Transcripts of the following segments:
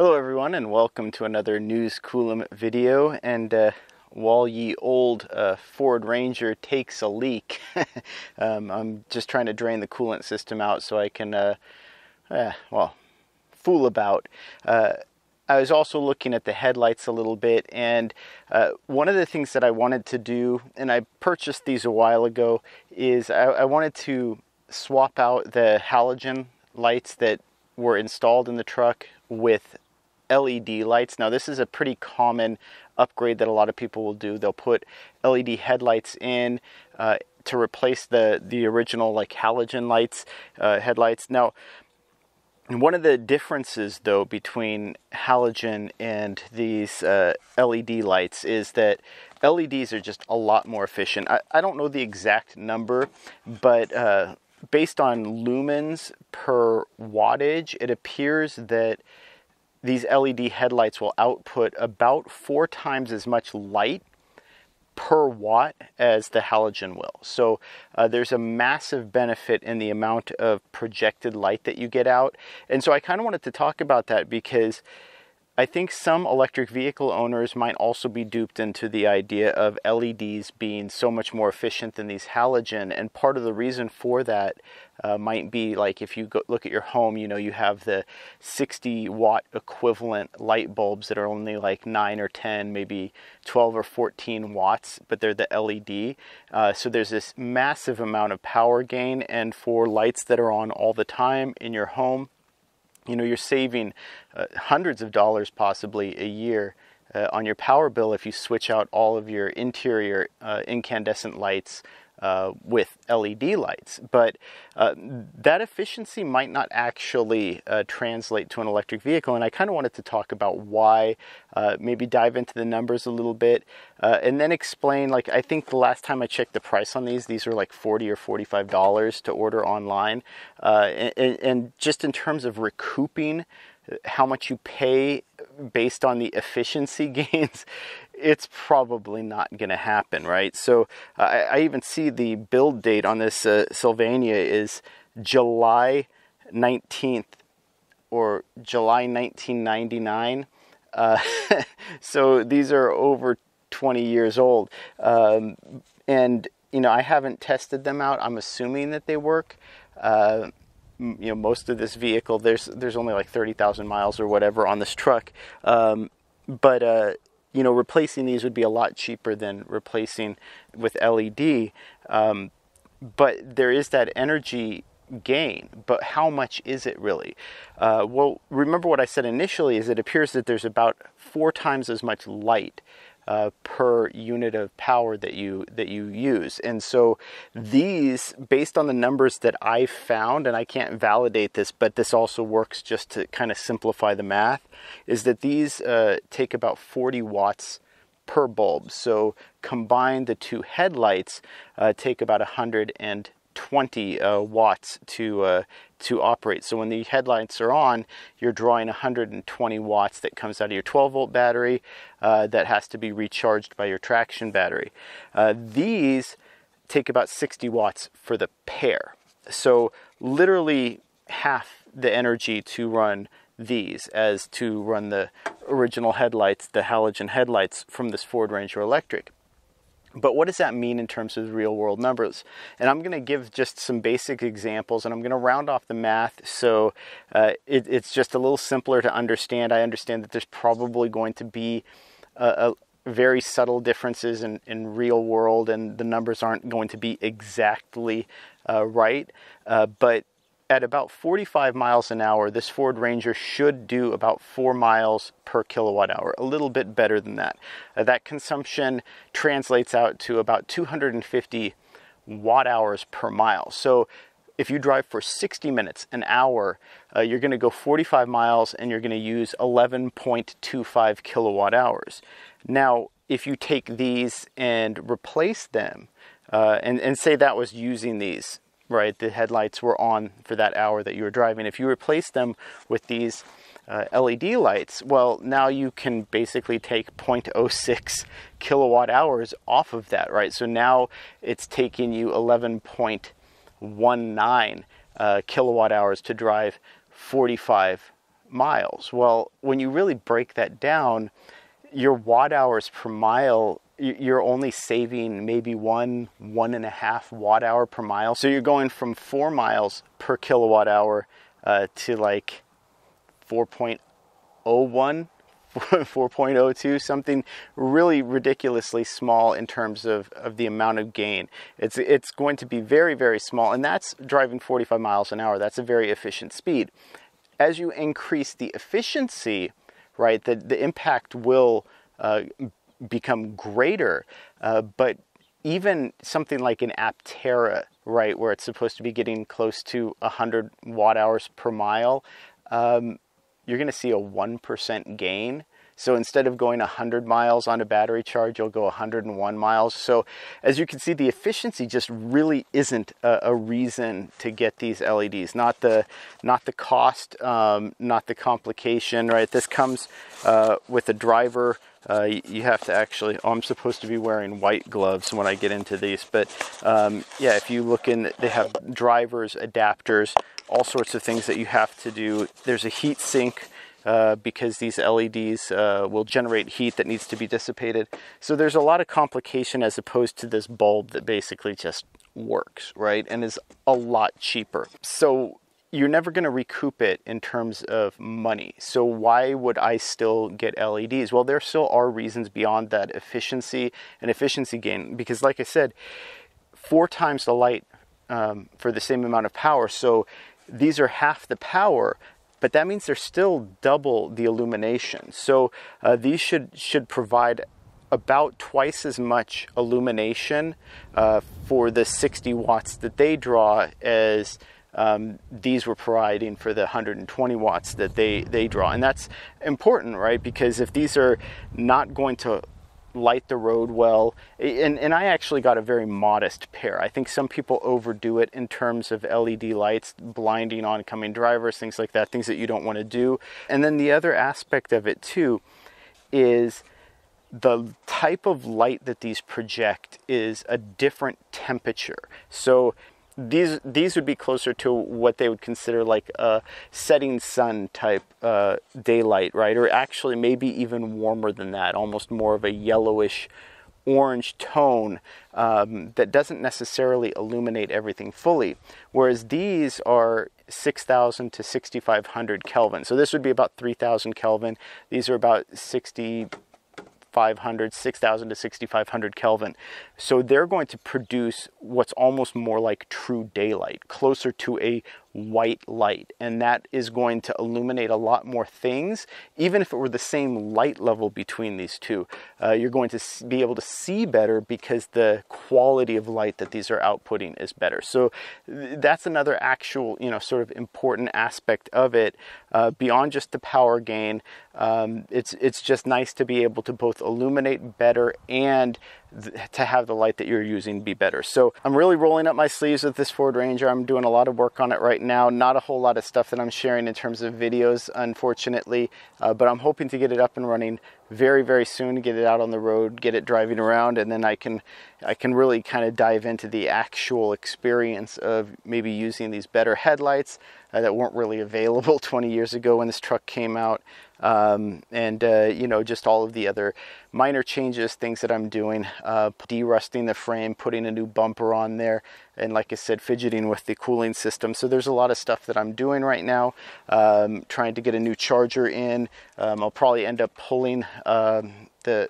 Hello everyone and welcome to another News Coulomb video. And uh, while ye old uh, Ford Ranger takes a leak um, I'm just trying to drain the coolant system out so I can uh, well fool about. Uh, I was also looking at the headlights a little bit and uh, one of the things that I wanted to do and I purchased these a while ago is I, I wanted to swap out the halogen lights that were installed in the truck with LED lights. Now, this is a pretty common upgrade that a lot of people will do. They'll put LED headlights in uh, to replace the the original like halogen lights uh, headlights. Now, one of the differences though between halogen and these uh, LED lights is that LEDs are just a lot more efficient. I, I don't know the exact number, but uh, based on lumens per wattage, it appears that these LED headlights will output about four times as much light per watt as the halogen will. So uh, there's a massive benefit in the amount of projected light that you get out. And so I kind of wanted to talk about that because I think some electric vehicle owners might also be duped into the idea of LEDs being so much more efficient than these halogen. And part of the reason for that uh, might be like if you go, look at your home, you know, you have the 60 watt equivalent light bulbs that are only like 9 or 10, maybe 12 or 14 watts, but they're the LED. Uh, so there's this massive amount of power gain. And for lights that are on all the time in your home, you know you're saving uh, hundreds of dollars possibly a year uh, on your power bill if you switch out all of your interior uh, incandescent lights uh, with LED lights. But uh, that efficiency might not actually uh, translate to an electric vehicle. And I kind of wanted to talk about why, uh, maybe dive into the numbers a little bit, and then explain. Like, I think the last time I checked the price on these, these were like 40 or $45 to order online. And, and just in terms of recouping how much you pay based on the efficiency gains, it's probably not going to happen, right? So uh, I, I, even see the build date on this uh, Sylvania is July 19th or July 1999. Uh, so these are over 20 years old. Um, and, you know, I haven't tested them out. I'm assuming that they work. Uh, you know most of this vehicle there's there's only like 30,000 miles or whatever on this truck. Um, but uh, you know replacing these would be a lot cheaper than replacing with LED um, but there is that energy gain but how much is it really? Uh, well remember what I said initially is it appears that there's about four times as much light uh, per unit of power that you that you use. And so these, based on the numbers that I found, and I can't validate this, but this also works just to kind of simplify the math, is that these uh, take about 40 watts per bulb. So combine the two headlights uh, take about 110 20 uh, watts to uh, to operate. So when the headlights are on, you're drawing 120 watts that comes out of your 12 volt battery uh, that has to be recharged by your traction battery. Uh, these take about 60 watts for the pair. So literally half the energy to run these as to run the original headlights, the halogen headlights from this Ford Ranger Electric. But what does that mean in terms of real world numbers? And I'm going to give just some basic examples and I'm going to round off the math so uh, it, it's just a little simpler to understand. I understand that there's probably going to be a, a very subtle differences in, in real world and the numbers aren't going to be exactly uh, right. Uh, but at about 45 miles an hour, this Ford Ranger should do about 4 miles per kilowatt hour, a little bit better than that. Uh, that consumption translates out to about 250 watt hours per mile. So if you drive for 60 minutes, an hour, uh, you're going to go 45 miles and you're going to use 11.25 kilowatt hours. Now, if you take these and replace them, uh, and, and say that was using these right? The headlights were on for that hour that you were driving. If you replace them with these uh, LED lights, well, now you can basically take 0.06 kilowatt hours off of that, right? So now it's taking you 11.19 uh, kilowatt hours to drive 45 miles. Well, when you really break that down, your watt hours per mile you're only saving maybe one one and a half watt hour per mile. So you're going from four miles per kilowatt hour uh, to like 4.01 4.02 something really ridiculously small in terms of, of the amount of gain. It's it's going to be very very small and that's driving 45 miles an hour. That's a very efficient speed. As you increase the efficiency right the, the impact will uh, become greater. Uh, but even something like an Aptera, right, where it's supposed to be getting close to 100 watt hours per mile, um, you're going to see a 1% gain. So instead of going 100 miles on a battery charge, you'll go 101 miles. So as you can see, the efficiency just really isn't a, a reason to get these LEDs. Not the not the cost, um, not the complication. Right. This comes uh, with a driver uh, you have to actually, oh, I'm supposed to be wearing white gloves when I get into these, but um, yeah, if you look in, they have drivers, adapters, all sorts of things that you have to do. There's a heat sink uh, because these LEDs uh, will generate heat that needs to be dissipated. So there's a lot of complication as opposed to this bulb that basically just works, right? And is a lot cheaper. So you're never going to recoup it in terms of money. So why would I still get LEDs? Well, there still are reasons beyond that efficiency and efficiency gain because, like I said, four times the light um, for the same amount of power. So these are half the power, but that means they're still double the illumination. So uh, these should should provide about twice as much illumination uh, for the 60 watts that they draw as um, these were providing for the 120 watts that they, they draw. And that's important, right? Because if these are not going to light the road well, and, and I actually got a very modest pair. I think some people overdo it in terms of LED lights, blinding oncoming drivers, things like that, things that you don't want to do. And then the other aspect of it too is the type of light that these project is a different temperature. So these these would be closer to what they would consider like a setting sun type uh, daylight, right? Or actually maybe even warmer than that, almost more of a yellowish orange tone um, that doesn't necessarily illuminate everything fully. Whereas these are 6,000 to 6,500 Kelvin. So this would be about 3,000 Kelvin. These are about 60 500, 6000 to 6500 Kelvin. So they're going to produce what's almost more like true daylight, closer to a white light. And that is going to illuminate a lot more things, even if it were the same light level between these two. Uh, you're going to be able to see better because the quality of light that these are outputting is better. So that's another actual, you know, sort of important aspect of it uh, beyond just the power gain. Um, it's it's just nice to be able to both illuminate better and to have the light that you're using be better. So I'm really rolling up my sleeves with this Ford Ranger. I'm doing a lot of work on it right now. Not a whole lot of stuff that I'm sharing in terms of videos, unfortunately, uh, but I'm hoping to get it up and running very, very soon. Get it out on the road, get it driving around, and then I can, I can really kind of dive into the actual experience of maybe using these better headlights uh, that weren't really available 20 years ago when this truck came out. Um, and uh, you know just all of the other minor changes things that i'm doing uh, derusting the frame putting a new bumper on there and like i said fidgeting with the cooling system. So there's a lot of stuff that i'm doing right now. Um, trying to get a new charger in. Um, i'll probably end up pulling um, the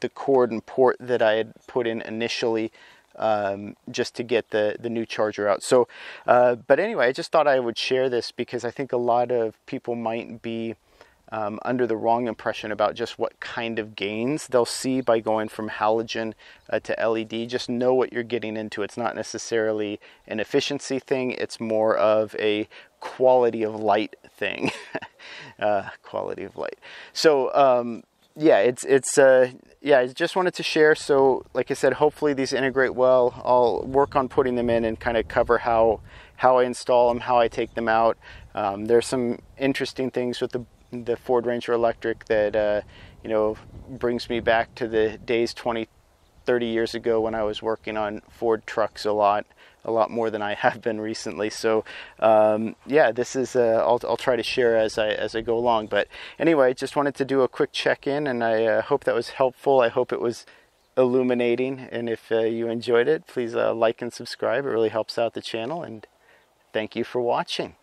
the cord and port that i had put in initially um, just to get the, the new charger out. So, uh, but anyway, I just thought I would share this because I think a lot of people might be um, under the wrong impression about just what kind of gains they'll see by going from halogen uh, to LED. Just know what you're getting into. It's not necessarily an efficiency thing, it's more of a quality of light thing. uh, quality of light. So, um, yeah, it's it's uh, yeah. I just wanted to share. So, like I said, hopefully these integrate well. I'll work on putting them in and kind of cover how how I install them, how I take them out. Um, there's some interesting things with the the Ford Ranger Electric that uh, you know brings me back to the days 20, 30 years ago when I was working on Ford trucks a lot. A lot more than I have been recently. So um, yeah, this is uh, I'll, I'll try to share as I as I go along. But anyway, just wanted to do a quick check in, and I uh, hope that was helpful. I hope it was illuminating, and if uh, you enjoyed it, please uh, like and subscribe. It really helps out the channel, and thank you for watching.